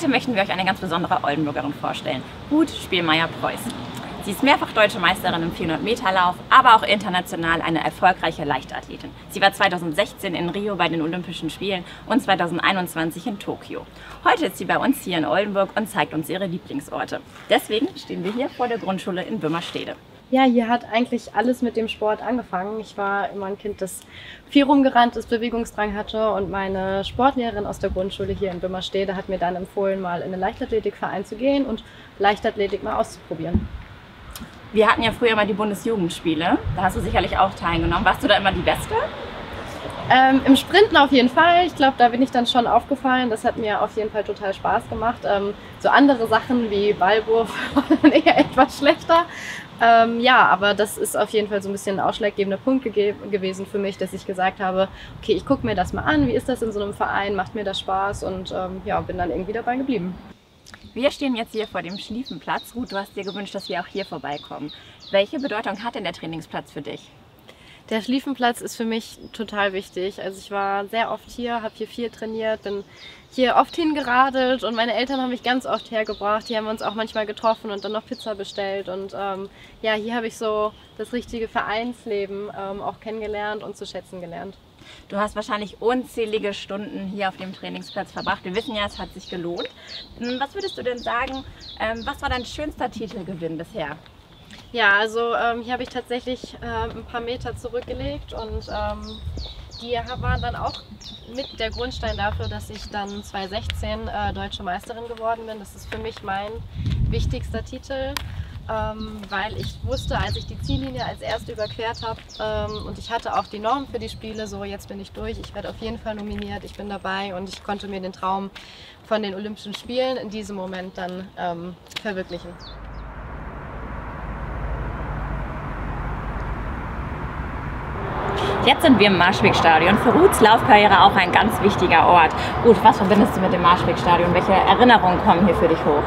Heute möchten wir euch eine ganz besondere Oldenburgerin vorstellen, Ruth Spielmeier-Preuß. Sie ist mehrfach deutsche Meisterin im 400-Meter-Lauf, aber auch international eine erfolgreiche Leichtathletin. Sie war 2016 in Rio bei den Olympischen Spielen und 2021 in Tokio. Heute ist sie bei uns hier in Oldenburg und zeigt uns ihre Lieblingsorte. Deswegen stehen wir hier vor der Grundschule in Wimmerstede. Ja, hier hat eigentlich alles mit dem Sport angefangen. Ich war immer ein Kind, das viel rumgerannt ist, Bewegungsdrang hatte und meine Sportlehrerin aus der Grundschule hier in Wimmerstede hat mir dann empfohlen, mal in den Leichtathletikverein zu gehen und Leichtathletik mal auszuprobieren. Wir hatten ja früher mal die Bundesjugendspiele. Da hast du sicherlich auch teilgenommen. Warst du da immer die Beste? Ähm, Im Sprinten auf jeden Fall. Ich glaube, da bin ich dann schon aufgefallen. Das hat mir auf jeden Fall total Spaß gemacht. Ähm, so andere Sachen wie Ballwurf waren eher etwas schlechter. Ähm, ja, aber das ist auf jeden Fall so ein bisschen ein ausschlaggebender Punkt gewesen für mich, dass ich gesagt habe, okay, ich gucke mir das mal an. Wie ist das in so einem Verein? Macht mir das Spaß? Und ähm, ja, bin dann irgendwie dabei geblieben. Wir stehen jetzt hier vor dem Schliefenplatz. Ruth, du hast dir gewünscht, dass wir auch hier vorbeikommen. Welche Bedeutung hat denn der Trainingsplatz für dich? Der Schliefenplatz ist für mich total wichtig. Also ich war sehr oft hier, habe hier viel trainiert, bin hier oft hingeradelt und meine Eltern haben mich ganz oft hergebracht. Die haben uns auch manchmal getroffen und dann noch Pizza bestellt. Und ähm, ja, hier habe ich so das richtige Vereinsleben ähm, auch kennengelernt und zu schätzen gelernt. Du hast wahrscheinlich unzählige Stunden hier auf dem Trainingsplatz verbracht. Wir wissen ja, es hat sich gelohnt. Hm, was würdest du denn sagen, ähm, was war dein schönster Titelgewinn bisher? Ja, also ähm, hier habe ich tatsächlich ähm, ein paar Meter zurückgelegt und ähm, die waren dann auch mit der Grundstein dafür, dass ich dann 2016 äh, deutsche Meisterin geworden bin. Das ist für mich mein wichtigster Titel ähm, weil ich wusste, als ich die Ziellinie als erste überquert habe ähm, und ich hatte auch die Norm für die Spiele, so jetzt bin ich durch, ich werde auf jeden Fall nominiert, ich bin dabei und ich konnte mir den Traum von den Olympischen Spielen in diesem Moment dann ähm, verwirklichen. Jetzt sind wir im Marschwegstadion. Für Ruths Laufkarriere auch ein ganz wichtiger Ort. Ruth, was verbindest du mit dem Marschwegstadion? Welche Erinnerungen kommen hier für dich hoch?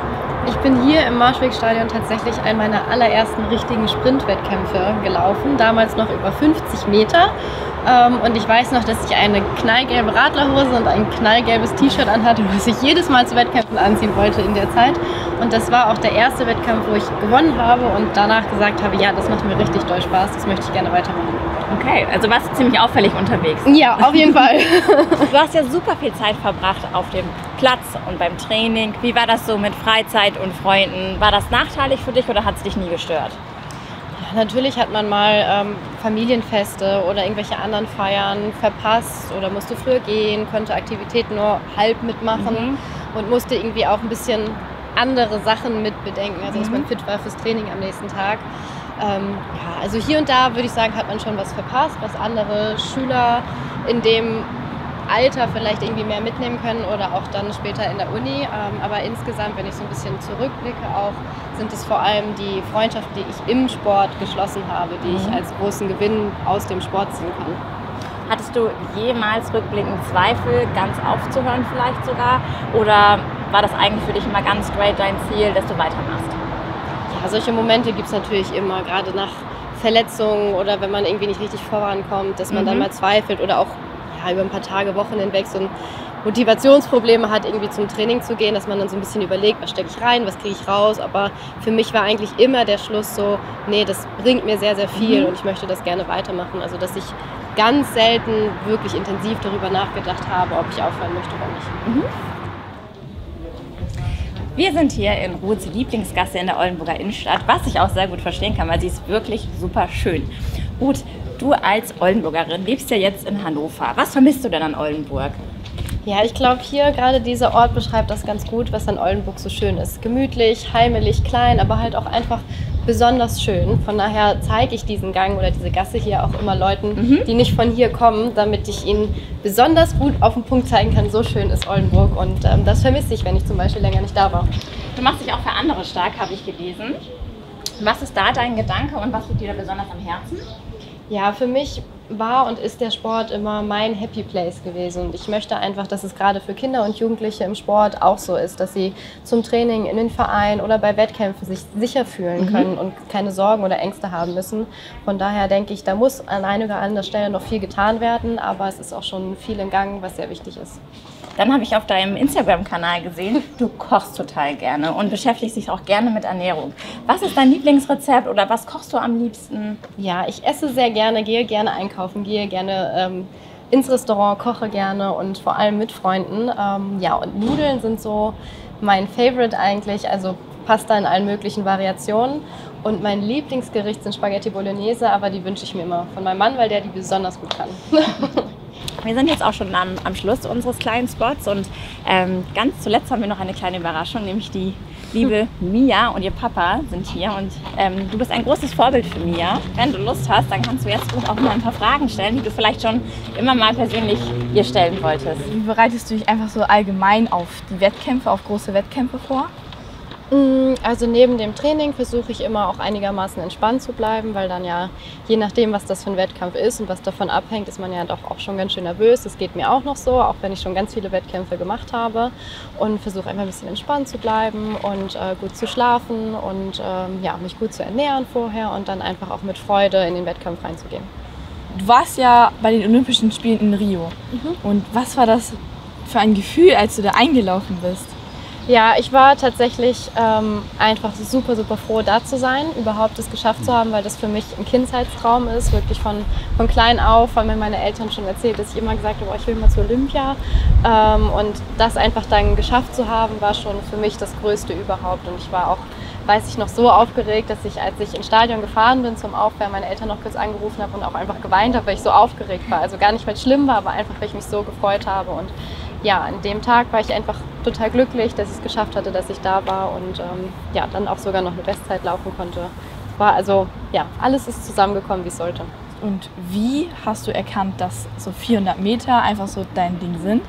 Ich bin hier im Marschwegstadion tatsächlich einen meiner allerersten richtigen Sprintwettkämpfe gelaufen, damals noch über 50 Meter. Ähm, und ich weiß noch, dass ich eine knallgelbe Radlerhose und ein knallgelbes T-Shirt anhatte, was ich jedes Mal zu Wettkämpfen anziehen wollte in der Zeit. Und das war auch der erste Wettkampf, wo ich gewonnen habe und danach gesagt habe, ja, das macht mir richtig doll Spaß, das möchte ich gerne weitermachen. Okay, also warst du ziemlich auffällig unterwegs. Ja, auf jeden Fall. du hast ja super viel Zeit verbracht auf dem Platz und beim Training. Wie war das so mit Freizeit und Freunden? War das nachteilig für dich oder hat es dich nie gestört? Natürlich hat man mal ähm, Familienfeste oder irgendwelche anderen Feiern verpasst oder musste früher gehen, konnte Aktivitäten nur halb mitmachen mhm. und musste irgendwie auch ein bisschen andere Sachen mitbedenken, also dass man mhm. fit war fürs Training am nächsten Tag. Ähm, ja, also hier und da würde ich sagen, hat man schon was verpasst, was andere Schüler in dem Alter vielleicht irgendwie mehr mitnehmen können oder auch dann später in der Uni. Ähm, aber insgesamt, wenn ich so ein bisschen zurückblicke, auch sind es vor allem die Freundschaften, die ich im Sport geschlossen habe, die mhm. ich als großen Gewinn aus dem Sport ziehen kann. Hattest du jemals rückblickend Zweifel, ganz aufzuhören vielleicht sogar? Oder war das eigentlich für dich immer ganz straight dein Ziel, dass du weitermachst? Ja, solche Momente gibt es natürlich immer, gerade nach Verletzungen oder wenn man irgendwie nicht richtig vorankommt, dass man mhm. dann mal zweifelt oder auch ja, über ein paar Tage, Wochen hinweg so ein Motivationsprobleme hat, irgendwie zum Training zu gehen, dass man dann so ein bisschen überlegt, was stecke ich rein, was kriege ich raus. Aber für mich war eigentlich immer der Schluss so, nee, das bringt mir sehr, sehr viel mhm. und ich möchte das gerne weitermachen. Also dass ich ganz selten wirklich intensiv darüber nachgedacht habe, ob ich aufhören möchte oder nicht. Mhm. Wir sind hier in Ruths Lieblingsgasse in der Oldenburger Innenstadt, was ich auch sehr gut verstehen kann, weil sie ist wirklich super schön. Ruth, du als Oldenburgerin lebst ja jetzt in Hannover. Was vermisst du denn an Oldenburg? Ja, ich glaube, hier gerade dieser Ort beschreibt das ganz gut, was an Oldenburg so schön ist. Gemütlich, heimelig, klein, aber halt auch einfach besonders schön. Von daher zeige ich diesen Gang oder diese Gasse hier auch immer Leuten, mhm. die nicht von hier kommen, damit ich ihnen besonders gut auf den Punkt zeigen kann, so schön ist Oldenburg. Und ähm, das vermisse ich, wenn ich zum Beispiel länger nicht da war. Du machst dich auch für andere stark, habe ich gelesen. Was ist da dein Gedanke und was liegt dir da besonders am Herzen? Ja, für mich war und ist der Sport immer mein Happy Place gewesen. Und ich möchte einfach, dass es gerade für Kinder und Jugendliche im Sport auch so ist, dass sie zum Training in den Verein oder bei Wettkämpfen sich sicher fühlen mhm. können und keine Sorgen oder Ängste haben müssen. Von daher denke ich, da muss an einiger oder anderer Stelle noch viel getan werden, aber es ist auch schon viel in Gang, was sehr wichtig ist. Dann habe ich auf deinem Instagram-Kanal gesehen, du kochst total gerne und beschäftigst dich auch gerne mit Ernährung. Was ist dein Lieblingsrezept oder was kochst du am liebsten? Ja, ich esse sehr gerne, gehe gerne einkaufen, gehe gerne ähm, ins Restaurant, koche gerne und vor allem mit Freunden. Ähm, ja, und Nudeln sind so mein Favorite eigentlich, also Pasta in allen möglichen Variationen. Und mein Lieblingsgericht sind Spaghetti Bolognese, aber die wünsche ich mir immer von meinem Mann, weil der die besonders gut kann. Wir sind jetzt auch schon am, am Schluss unseres kleinen Spots und ähm, ganz zuletzt haben wir noch eine kleine Überraschung, nämlich die liebe Mia und ihr Papa sind hier und ähm, du bist ein großes Vorbild für Mia. Wenn du Lust hast, dann kannst du jetzt auch mal ein paar Fragen stellen, die du vielleicht schon immer mal persönlich ihr stellen wolltest. Wie bereitest du dich einfach so allgemein auf die Wettkämpfe, auf große Wettkämpfe vor? Mm, also neben dem Training versuche ich immer auch einigermaßen entspannt zu bleiben, weil dann ja, je nachdem, was das für ein Wettkampf ist und was davon abhängt, ist man ja doch auch schon ganz schön nervös. Das geht mir auch noch so, auch wenn ich schon ganz viele Wettkämpfe gemacht habe. Und versuche einfach ein bisschen entspannt zu bleiben und äh, gut zu schlafen und ähm, ja, mich gut zu ernähren vorher und dann einfach auch mit Freude in den Wettkampf reinzugehen. Du warst ja bei den Olympischen Spielen in Rio. Mhm. Und was war das für ein Gefühl, als du da eingelaufen bist? Ja, ich war tatsächlich ähm, einfach super, super froh, da zu sein, überhaupt es geschafft zu haben, weil das für mich ein Kindheitstraum ist, wirklich von, von klein auf, weil mir meine Eltern schon erzählt, dass ich immer gesagt habe, ich will mal zu Olympia. Ähm, und das einfach dann geschafft zu haben, war schon für mich das Größte überhaupt. Und ich war auch, weiß ich noch, so aufgeregt, dass ich, als ich ins Stadion gefahren bin zum Aufwärmen, meine Eltern noch kurz angerufen habe und auch einfach geweint habe, weil ich so aufgeregt war. Also gar nicht, weil es schlimm war, aber einfach, weil ich mich so gefreut habe. Und ja, an dem Tag war ich einfach total glücklich, dass ich es geschafft hatte, dass ich da war und ähm, ja, dann auch sogar noch eine Bestzeit laufen konnte. War also, ja, alles ist zusammengekommen, wie es sollte. Und wie hast du erkannt, dass so 400 Meter einfach so dein Ding sind?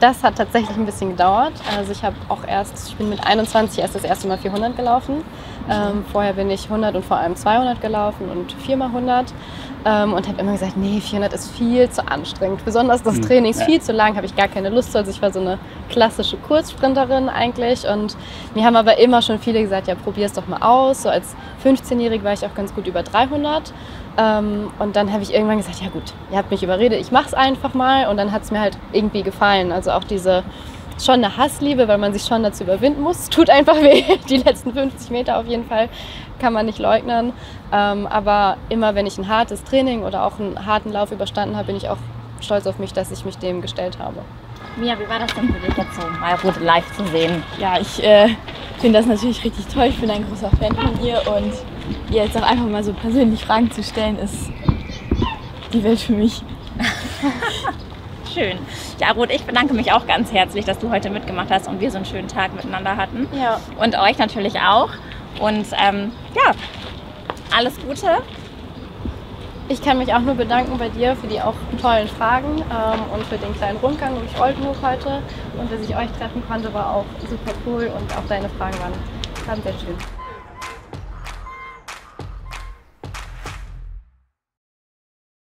Das hat tatsächlich ein bisschen gedauert. Also ich habe auch erst, ich bin mit 21 erst das erste Mal 400 gelaufen. Ähm, vorher bin ich 100 und vor allem 200 gelaufen und 4 mal 100 ähm, und habe immer gesagt, nee, 400 ist viel zu anstrengend. Besonders das hm, Training ist viel zu lang, habe ich gar keine Lust zu. Also ich war so eine klassische Kurzsprinterin eigentlich und mir haben aber immer schon viele gesagt, ja, probier es doch mal aus. So als 15-Jährige war ich auch ganz gut über 300 ähm, und dann habe ich irgendwann gesagt, ja gut, ihr habt mich überredet, ich mache es einfach mal. Und dann hat es mir halt irgendwie gefallen. Also auch diese schon eine Hassliebe, weil man sich schon dazu überwinden muss. Tut einfach weh. Die letzten 50 Meter auf jeden Fall kann man nicht leugnen. Ähm, aber immer wenn ich ein hartes Training oder auch einen harten Lauf überstanden habe, bin ich auch stolz auf mich, dass ich mich dem gestellt habe. Mia, wie war das denn für dich jetzt so, mal Route live zu sehen? Ja, ich äh, finde das natürlich richtig toll. Ich bin ein großer Fan von ihr und ihr jetzt auch einfach mal so persönlich Fragen zu stellen, ist die Welt für mich. Schön. Ja, Ruth, ich bedanke mich auch ganz herzlich, dass du heute mitgemacht hast und wir so einen schönen Tag miteinander hatten. Ja. Und euch natürlich auch. Und ähm, ja, alles Gute. Ich kann mich auch nur bedanken bei dir für die auch tollen Fragen ähm, und für den kleinen Rundgang durch Oldenburg heute. Und dass ich euch treffen konnte, war auch super cool und auch deine Fragen waren, waren sehr schön.